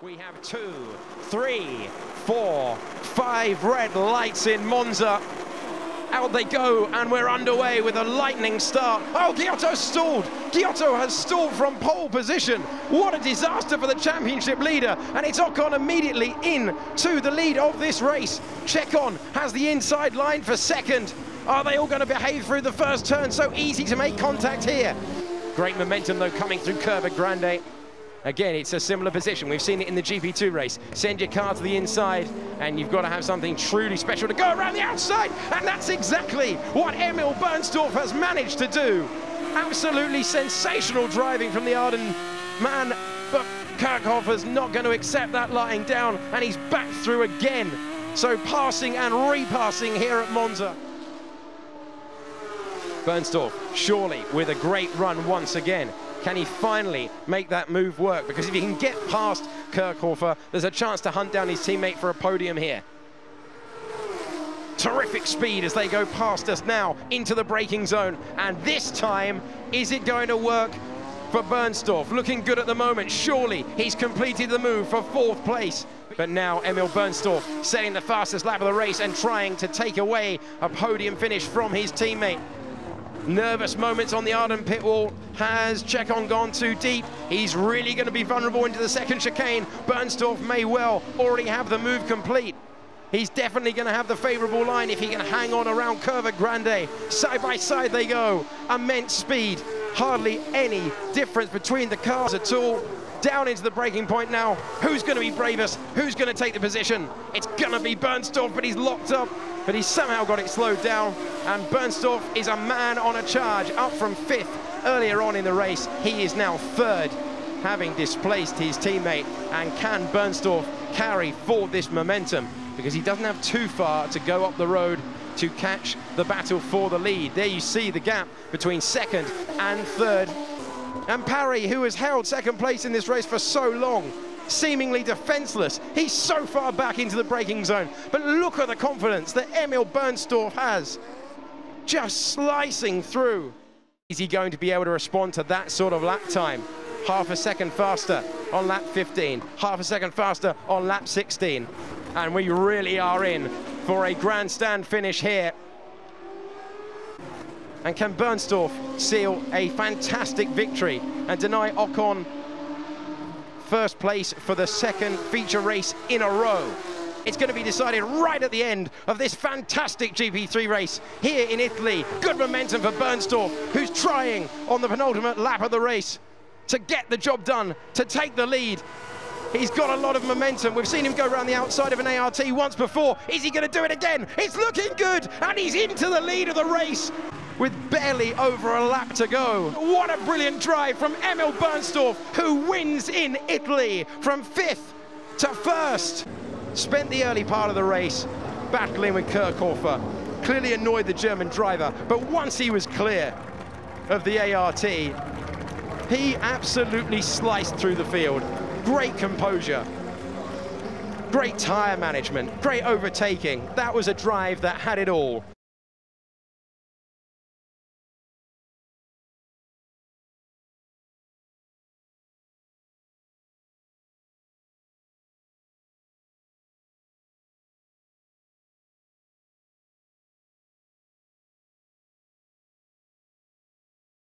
We have two, three, four, five red lights in Monza. Out they go, and we're underway with a lightning start. Oh, Ghiotto stalled. Ghiotto has stalled from pole position. What a disaster for the championship leader. And it's Ocon immediately in to the lead of this race. Ceccon has the inside line for second. Are they all going to behave through the first turn? So easy to make contact here. Great momentum, though, coming through Curva Grande. Again, it's a similar position. We've seen it in the GP2 race. Send your car to the inside, and you've got to have something truly special to go around the outside. And that's exactly what Emil Bernstorff has managed to do. Absolutely sensational driving from the Arden man, but Kirchhofer's not going to accept that lying down, and he's back through again. So passing and repassing here at Monza. Bernstorff, surely with a great run once again. Can he finally make that move work? Because if he can get past Kirchhofer, there's a chance to hunt down his teammate for a podium here. Terrific speed as they go past us now into the braking zone. And this time, is it going to work for Bernstorff? Looking good at the moment. Surely he's completed the move for fourth place. But now Emil Bernstorff setting the fastest lap of the race and trying to take away a podium finish from his teammate. Nervous moments on the Arden pit wall. Has Ceccon gone too deep? He's really going to be vulnerable into the second chicane. Bernstorff may well already have the move complete. He's definitely going to have the favourable line if he can hang on around Curva Grande. Side by side they go. Immense speed. Hardly any difference between the cars at all. Down into the braking point now. Who's going to be bravest? Who's going to take the position? It's going to be Bernstorff, but he's locked up. But he's somehow got it slowed down. And Bernstorff is a man on a charge, up from fifth earlier on in the race. He is now third, having displaced his teammate. And can Bernstorff carry forward this momentum? Because he doesn't have too far to go up the road to catch the battle for the lead. There you see the gap between second and third and Parry, who has held second place in this race for so long, seemingly defenseless. He's so far back into the braking zone. But look at the confidence that Emil Bernstorff has. Just slicing through. Is he going to be able to respond to that sort of lap time? Half a second faster on lap 15, half a second faster on lap 16. And we really are in for a grandstand finish here and can Bernstorff seal a fantastic victory and deny Ocon first place for the second feature race in a row? It's going to be decided right at the end of this fantastic GP3 race here in Italy. Good momentum for Bernstorff, who's trying on the penultimate lap of the race to get the job done, to take the lead. He's got a lot of momentum. We've seen him go around the outside of an ART once before. Is he going to do it again? It's looking good, and he's into the lead of the race with barely over a lap to go. What a brilliant drive from Emil Bernstorff, who wins in Italy from fifth to first. Spent the early part of the race battling with Kirchhofer. Clearly annoyed the German driver, but once he was clear of the ART, he absolutely sliced through the field. Great composure. Great tyre management, great overtaking. That was a drive that had it all.